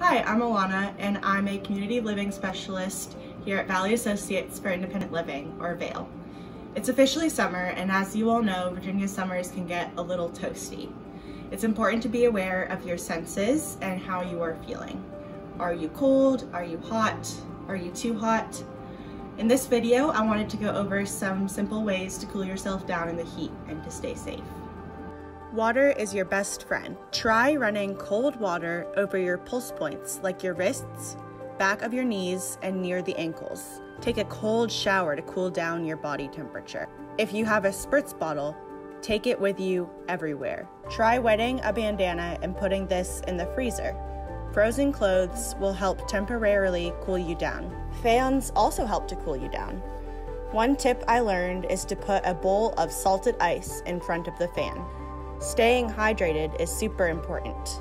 Hi, I'm Alana and I'm a community living specialist here at Valley Associates for Independent Living, or VAIL. It's officially summer and as you all know, Virginia summers can get a little toasty. It's important to be aware of your senses and how you are feeling. Are you cold? Are you hot? Are you too hot? In this video, I wanted to go over some simple ways to cool yourself down in the heat and to stay safe. Water is your best friend. Try running cold water over your pulse points like your wrists, back of your knees, and near the ankles. Take a cold shower to cool down your body temperature. If you have a spritz bottle, take it with you everywhere. Try wetting a bandana and putting this in the freezer. Frozen clothes will help temporarily cool you down. Fans also help to cool you down. One tip I learned is to put a bowl of salted ice in front of the fan. Staying hydrated is super important.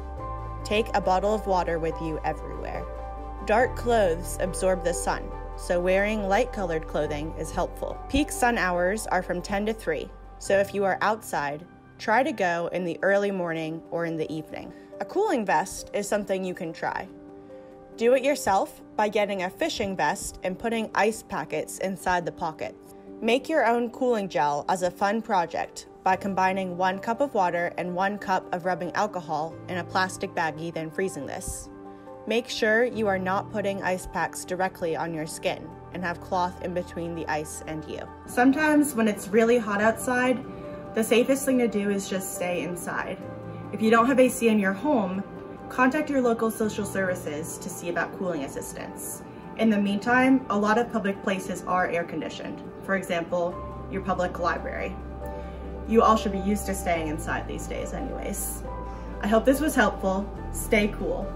Take a bottle of water with you everywhere. Dark clothes absorb the sun, so wearing light colored clothing is helpful. Peak sun hours are from 10 to 3, so if you are outside, try to go in the early morning or in the evening. A cooling vest is something you can try. Do it yourself by getting a fishing vest and putting ice packets inside the pockets. Make your own cooling gel as a fun project by combining one cup of water and one cup of rubbing alcohol in a plastic baggie, then freezing this. Make sure you are not putting ice packs directly on your skin and have cloth in between the ice and you. Sometimes when it's really hot outside, the safest thing to do is just stay inside. If you don't have AC in your home, contact your local social services to see about cooling assistance. In the meantime, a lot of public places are air conditioned. For example, your public library you all should be used to staying inside these days anyways. I hope this was helpful. Stay cool.